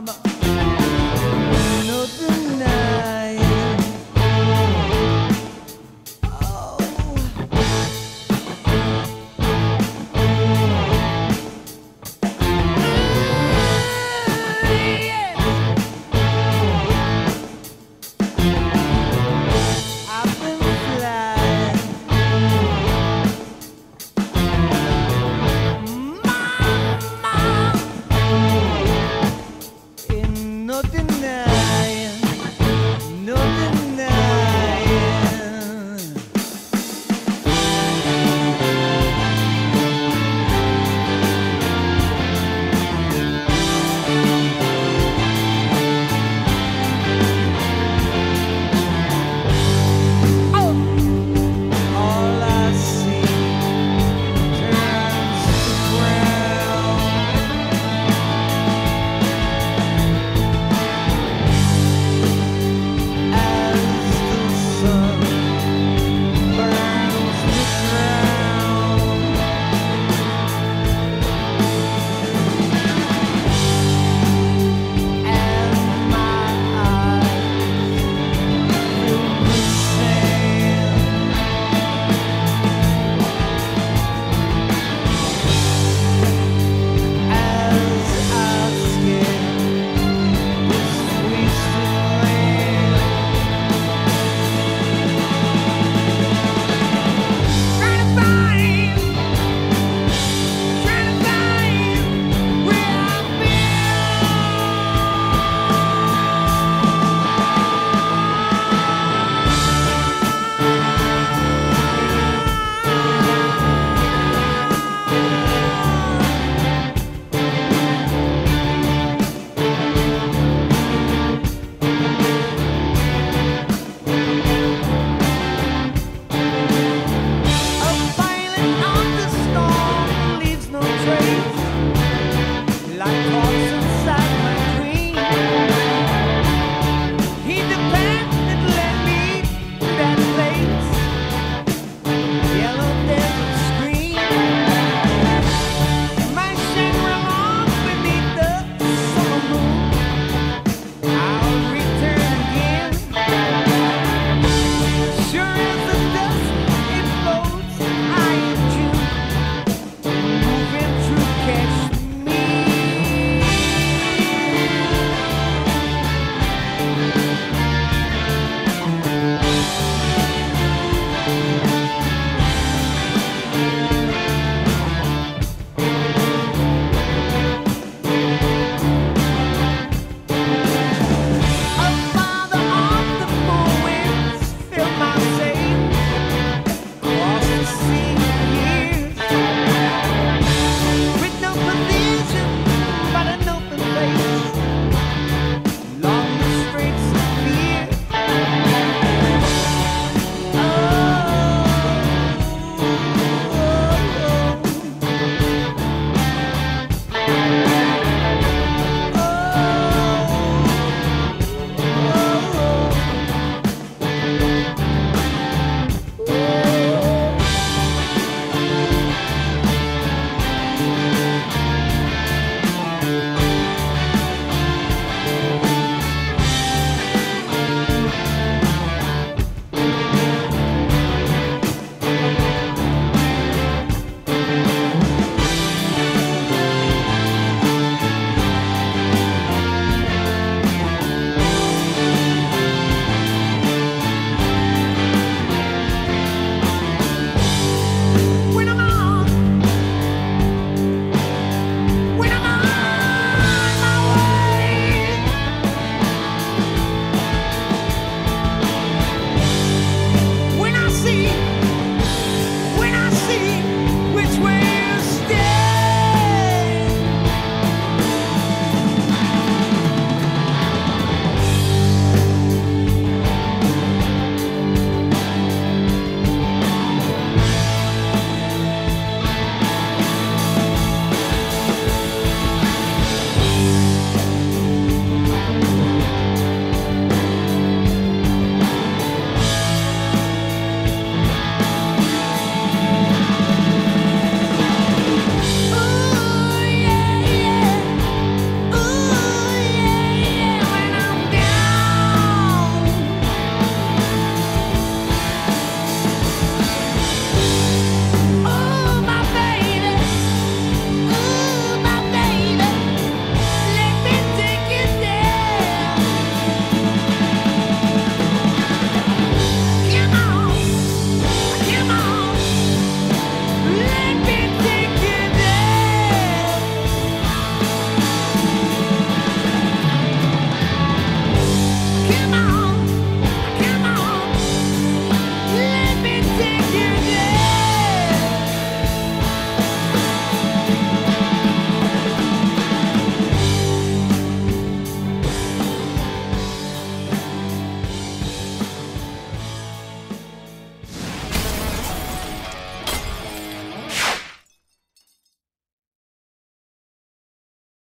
mama. nothing now.